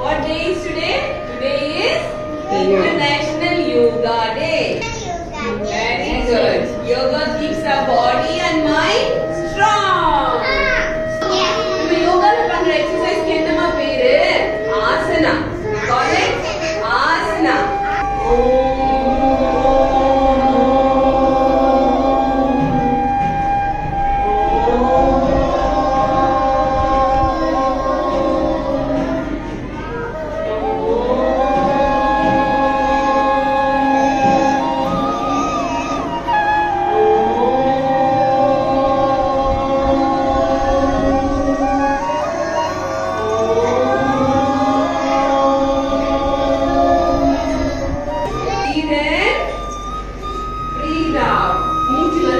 What day is today? Today is International Yoga Day. Very good. Yoga keeps our body and mind strong. multilateral. Né?